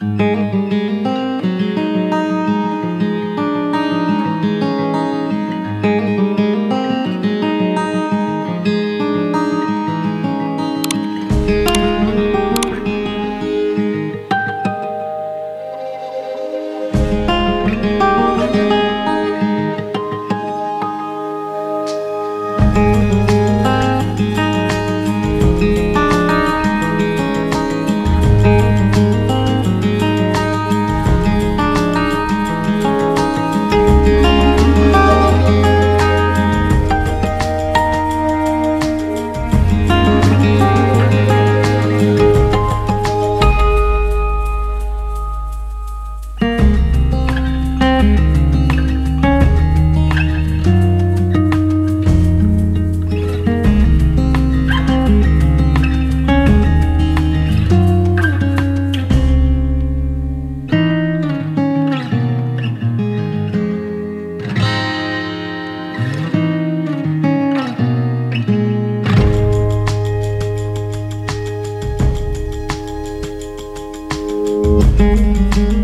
Música Música